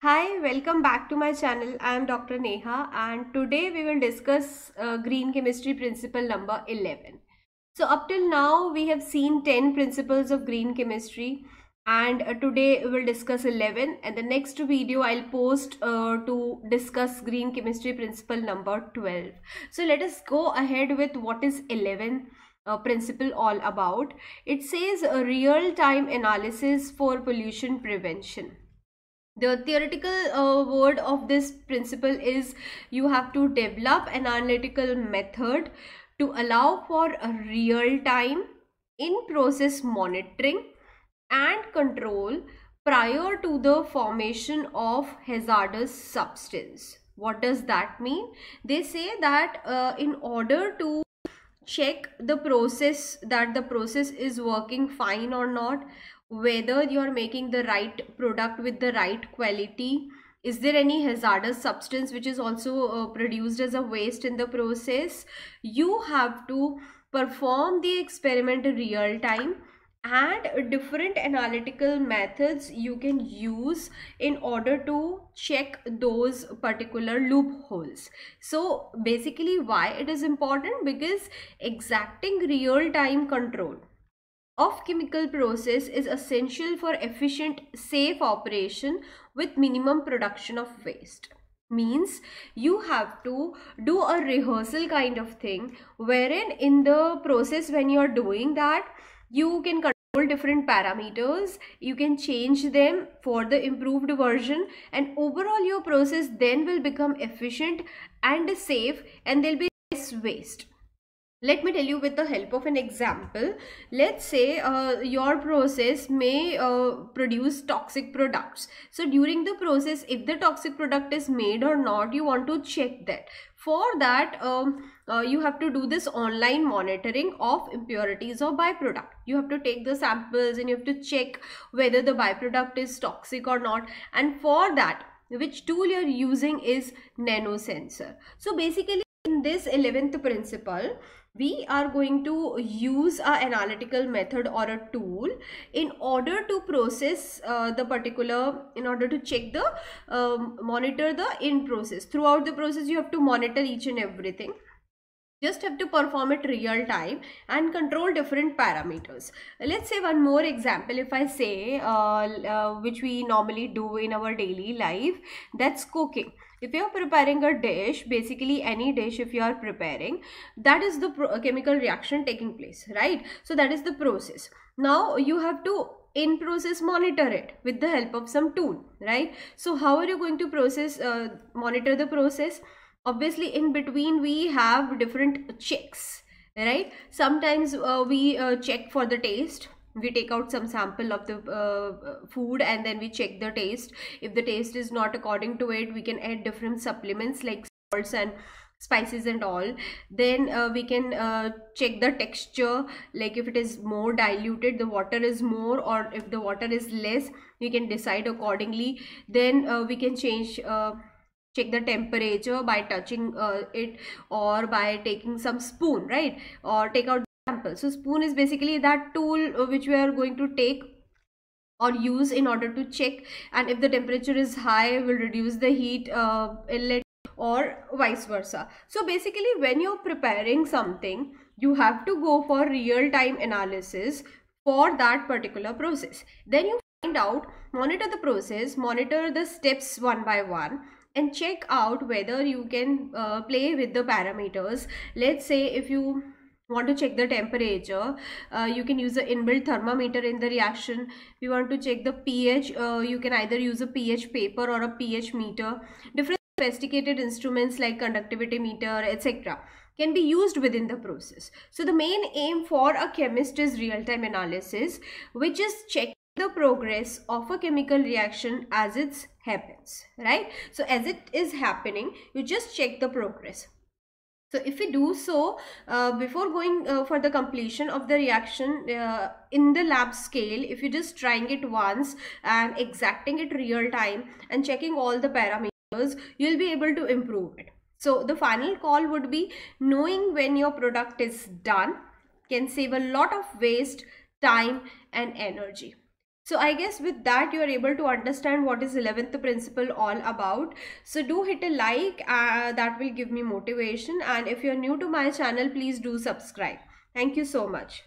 Hi, welcome back to my channel. I am Dr. Neha and today we will discuss uh, green chemistry principle number 11. So up till now we have seen 10 principles of green chemistry and uh, today we will discuss 11 and the next video I'll post uh, to discuss green chemistry principle number 12. So let us go ahead with what is 11 uh, principle all about. It says a real time analysis for pollution prevention the theoretical uh, word of this principle is you have to develop an analytical method to allow for real time in process monitoring and control prior to the formation of hazardous substance. What does that mean? They say that uh, in order to check the process that the process is working fine or not whether you are making the right product with the right quality. Is there any hazardous substance which is also uh, produced as a waste in the process? You have to perform the experiment in real time and different analytical methods you can use in order to check those particular loopholes. So basically why it is important? Because exacting real time control of chemical process is essential for efficient safe operation with minimum production of waste. Means you have to do a rehearsal kind of thing wherein in the process when you are doing that you can control different parameters you can change them for the improved version and overall your process then will become efficient and safe and there'll be less waste let me tell you with the help of an example. Let's say uh, your process may uh, produce toxic products. So during the process if the toxic product is made or not you want to check that. For that um, uh, you have to do this online monitoring of impurities or byproduct. You have to take the samples and you have to check whether the byproduct is toxic or not. And for that which tool you're using is nanosensor. So basically in this 11th principle we are going to use a analytical method or a tool in order to process uh, the particular in order to check the um, monitor the in process. Throughout the process you have to monitor each and everything just have to perform it real time and control different parameters. Let's say one more example. If i say uh, uh, which we normally do in our daily life that's cooking. If you are preparing a dish basically any dish if you are preparing that is the chemical reaction taking place right? So that is the process. Now you have to in process monitor it with the help of some tool right? So how are you going to process uh, monitor the process obviously in between we have different checks right? Sometimes uh, we uh, check for the taste. We take out some sample of the uh, food and then we check the taste. If the taste is not according to it we can add different supplements like salts and spices and all. Then uh, we can uh, check the texture. Like if it is more diluted the water is more or if the water is less we can decide accordingly. Then uh, we can change uh, check the temperature by touching uh, it or by taking some spoon right? Or take out the sample. So spoon is basically that tool uh, which we are going to take or use in order to check and if the temperature is high will reduce the heat uh, inlet or vice versa. So basically when you're preparing something you have to go for real time analysis for that particular process. Then you find out monitor the process monitor the steps one by one and check out whether you can uh, play with the parameters. Let's say if you want to check the temperature uh, you can use the inbuilt thermometer in the reaction. If you want to check the ph uh, you can either use a ph paper or a ph meter. Different sophisticated instruments like conductivity meter etc can be used within the process. So the main aim for a chemist is real-time analysis which is check the progress of a chemical reaction as it happens right? So as it is happening you just check the progress. So if we do so uh, before going uh, for the completion of the reaction uh, in the lab scale if you're just trying it once and exacting it real time and checking all the parameters you'll be able to improve it. So the final call would be knowing when your product is done can save a lot of waste time and energy so i guess with that you are able to understand what is 11th principle all about. So do hit a like uh, that will give me motivation. And if you're new to my channel please do subscribe. Thank you so much